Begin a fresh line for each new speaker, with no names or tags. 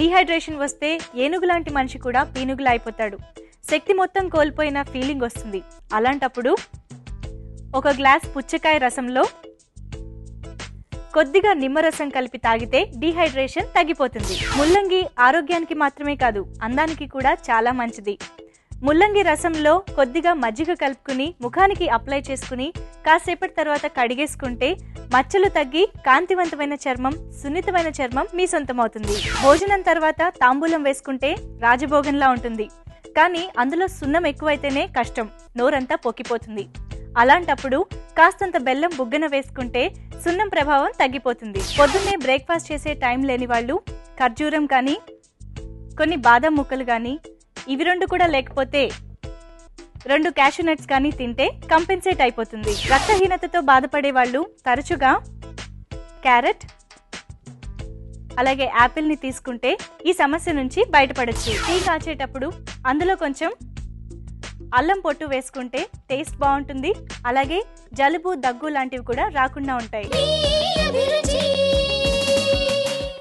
Dehydration వస్తే ఏనుగు లాంటి మనిషి కూడా పీనుగులు అయిపోతాడు శక్తి మొత్తం కోల్పోయిన ఫీలింగ్ వస్తుంది. అలాంటప్పుడు ఒక గ్లాస్ పుచ్చకాయ రసంలో కొద్దిగా నిమ్మరసం కలిపి తాగితే డీహైడ్రేషన్ తగ్గిపోతుంది. ముల్లంగి ఆరోగ్యానికి మాత్రమే కాదు అందానికి కూడా చాలా మంచిది. ముల్లంగి రసంలో కొద్దిగా మజ్జిగ కలుపుకుని ముఖానికి అప్లై చేసుకుని కాసేపటి తర్వాత కడిగేసుకుంటే మచ్చలు తగ్గి కాంతివంతమైన చర్మం సున్నితమైన చర్మం మీ సొంతమవుతుంది. భోజనం తర్వాత తాంబూలం వేసుకుంటే రాజభోగంలా ఉంటుంది. కానీ అందులో సున్నం ఎక్కువైతేనే కష్టం. నోరంతా పొక్కిపోతుంది అలాంటప్పుడు కాస్తంత బెల్లం బుగ్గన వేసుకుంటే సున్నం ప్రభావం తగ్గిపోతుంది. పొద్దున్నే బ్రేక్ఫాస్ట్ చేసే టైం లేని వాళ్ళు ఖర్జూరం కానీ కొన్ని బాదం ముక్కలు కానీ ఇవి రెండు కూడా లేకపోతే రెండు క్యాషూ నట్స్ కానీ తింటే కంపెన్సేట్ అయిపోతుంది. రక్తహీనతతో బాధపడే వాళ్ళు తరచుగా క్యారెట్ అలాగే యాపిల్ని తీసుకుంటే ఈ సమస్య నుంచి బయటపడచ్చు. టీ కాచేటప్పుడు అందులో కొంచెం అల్లం పొట్టు వేసుకుంటే టేస్ట్ బాగుంటుంది. అలాగే జలుబు దగ్గు లాంటివి కూడా రాకుండా ఉంటాయి.